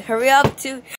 hurry up to